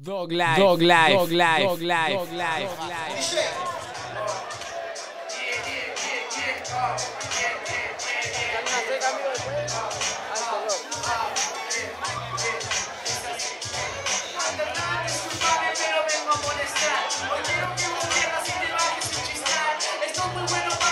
Dog life. Dog life. Dog life. Dog life. Dog life. Dog life. Esto bueno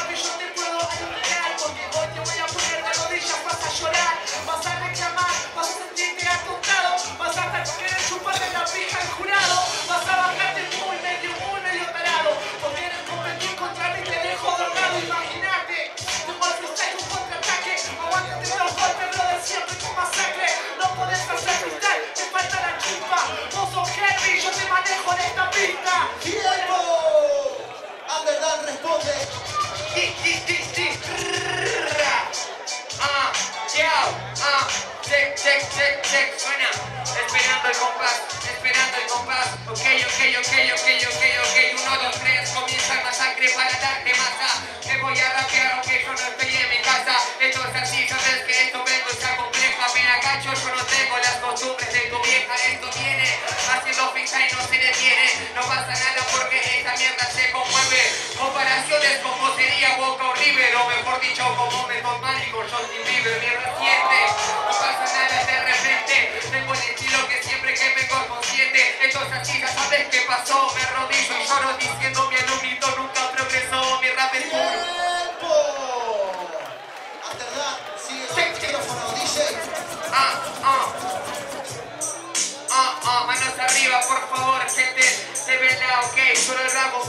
check, suena, esperando el compás, esperando el compás, ok, ok, ok, ok, ok, ok, uno, dos, tres, comienza el masacre para darte masa, te voy a rapear aunque yo no estoy en mi casa, esto es así, sabes que esto vengo, está compleja, me agacho, yo no tengo las costumbres de tu vieja, esto viene, haciendo ficha y no se detiene, no pasa nada porque esta mierda se conmueve, comparaciones como sería Boca o River, o mejor dicho, como Meton Manning o Justin Bieber, mi reciente, pasó? Me rodillo y lloro diciendo mi alumnito nunca progresó, mi rap es ¡Tiempo! Hasta acá, sigue con el micrófono, DJ. Ah, ah. Ah, ah, manos arriba, por favor, gente. De verdad, ok, solo el rabo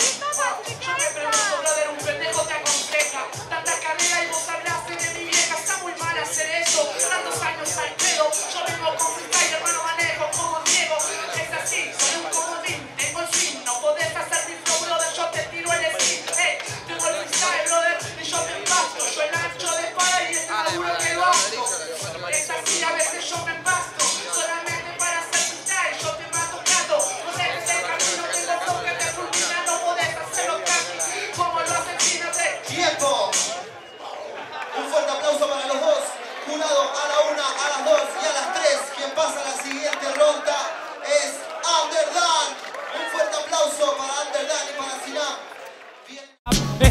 Oh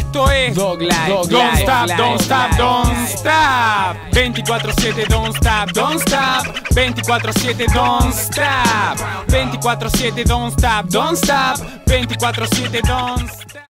Esto es Dog Life. Dog don't, life, stop, don't stop, don't stop, don't stop. 24-7, don't stop, don't stop. 24-7, don't stop. 24-7, don't stop, don't stop. 24-7, don't stop.